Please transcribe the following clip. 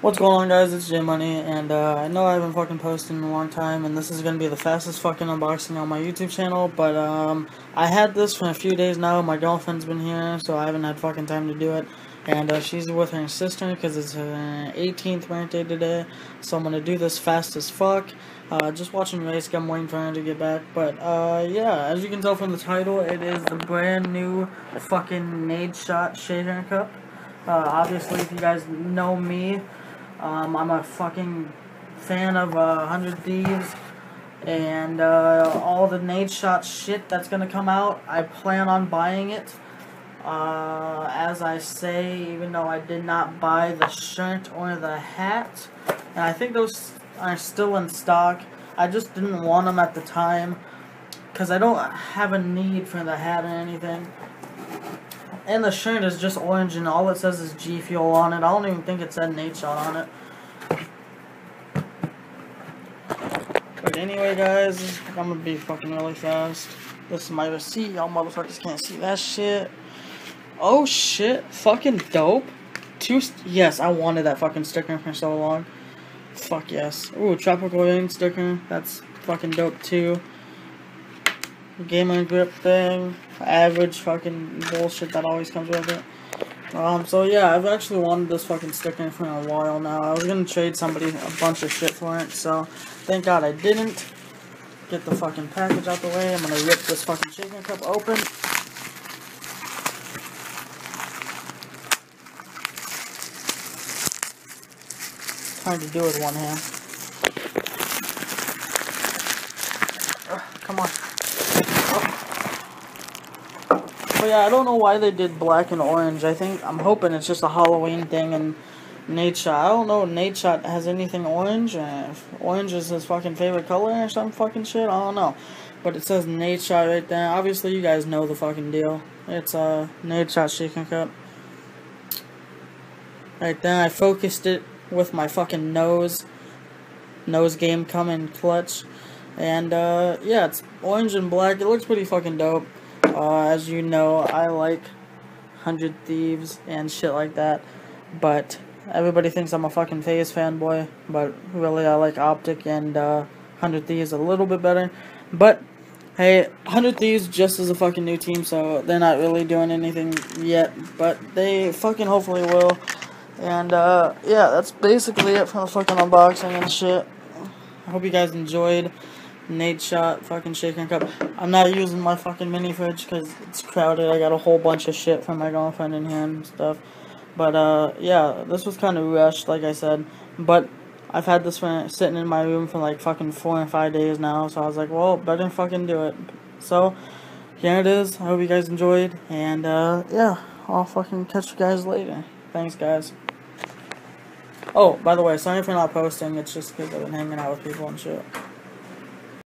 What's going on guys, it's J Money, and uh, I know I haven't fucking posted in a long time, and this is to be the fastest fucking unboxing on my YouTube channel, but um, I had this for a few days now, my girlfriend's been here, so I haven't had fucking time to do it, and uh, she's with her sister, because it's her 18th birthday today, so I'm to do this fast as fuck, uh, just watching race, I'm waiting for her to get back, but uh, yeah, as you can tell from the title, it is the brand new fucking Nadeshot Shaker Cup, uh, obviously if you guys know me, um, I'm a fucking fan of uh, 100 Thieves and uh, all the Nadeshot shit that's gonna come out. I plan on buying it. Uh, as I say, even though I did not buy the shirt or the hat, and I think those are still in stock. I just didn't want them at the time because I don't have a need for the hat or anything. And the shirt is just orange and all it says is G Fuel on it. I don't even think it said Nadeshot on it. But anyway, guys, I'm gonna be fucking really fast. This is my receipt. Y'all motherfuckers can't see that shit. Oh shit. Fucking dope. Two. yes, I wanted that fucking sticker for so long. Fuck yes. Ooh, tropical rain sticker. That's fucking dope too gamer grip thing, average fucking bullshit that always comes with it. Um, so yeah, I've actually wanted this fucking sticker for a while now. I was gonna trade somebody a bunch of shit for it, so thank God I didn't. Get the fucking package out the way. I'm gonna rip this fucking shaker cup open. Hard to do with one hand. Come on. But yeah, I don't know why they did black and orange. I think, I'm hoping it's just a Halloween thing and Nadeshot. I don't know if Nadeshot has anything orange. Uh, orange is his fucking favorite color or some fucking shit. I don't know. But it says Nadeshot right there. Obviously, you guys know the fucking deal. It's a uh, Nadeshot shaking cup. Right there, I focused it with my fucking nose. Nose game coming clutch. And, uh, yeah, it's orange and black. It looks pretty fucking dope. Uh, as you know, I like 100 Thieves and shit like that, but everybody thinks I'm a fucking FaZe fanboy, but really I like Optic and uh, 100 Thieves a little bit better. But, hey, 100 Thieves just is a fucking new team, so they're not really doing anything yet, but they fucking hopefully will. And, uh, yeah, that's basically it for the fucking unboxing and shit. I hope you guys enjoyed. Nadeshot fucking shaking cup. I'm not using my fucking mini fridge because it's crowded. I got a whole bunch of shit from my girlfriend in here and stuff. But uh, yeah, this was kind of rushed, like I said. But I've had this for, sitting in my room for like fucking four and five days now. So I was like, well, better fucking do it. So here it is. I hope you guys enjoyed. And uh, yeah, I'll fucking catch you guys later. Thanks, guys. Oh, by the way, sorry for not posting. It's just because I've been hanging out with people and shit.